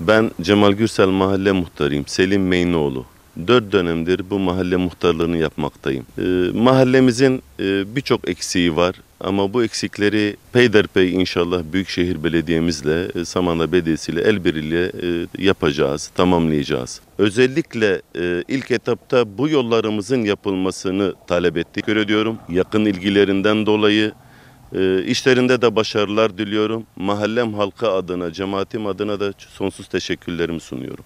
Ben Cemal Gürsel Mahalle Muhtarıyım. Selim Meynoğlu. Dört dönemdir bu mahalle muhtarlığını yapmaktayım. Ee, mahallemizin e, birçok eksiği var ama bu eksikleri peyderpey inşallah Büyükşehir Belediye'mizle, e, Samandağ Belediyesi ile el birliğiyle e, yapacağız, tamamlayacağız. Özellikle e, ilk etapta bu yollarımızın yapılmasını talep ettik. Ediyorum. Yakın ilgilerinden dolayı e, işlerinde de başarılar diliyorum. Mahallem halkı adına, cemaatim adına da sonsuz teşekkürlerimi sunuyorum.